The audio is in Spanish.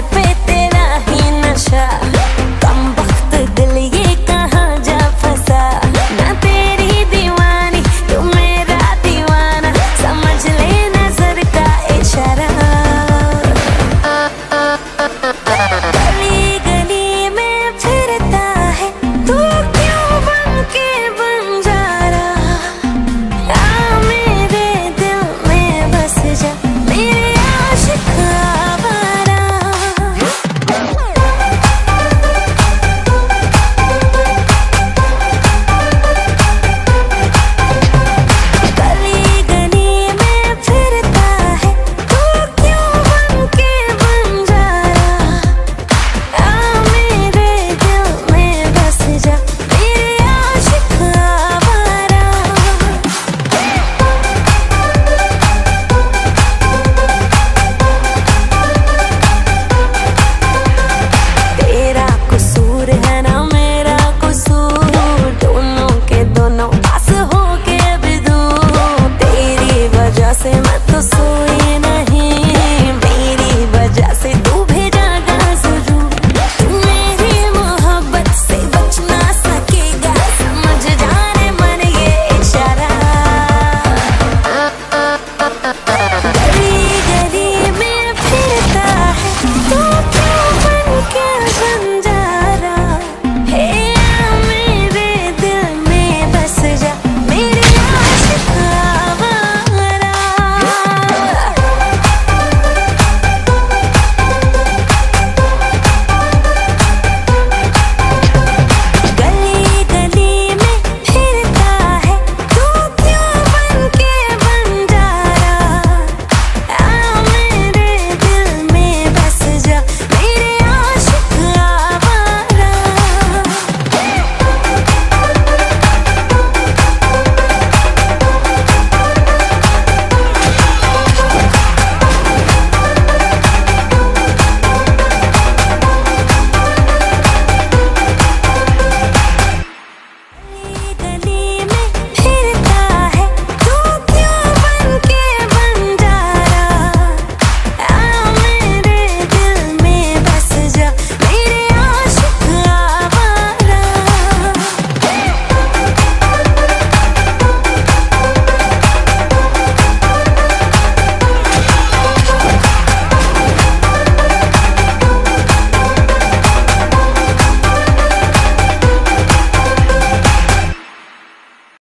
should be se mató su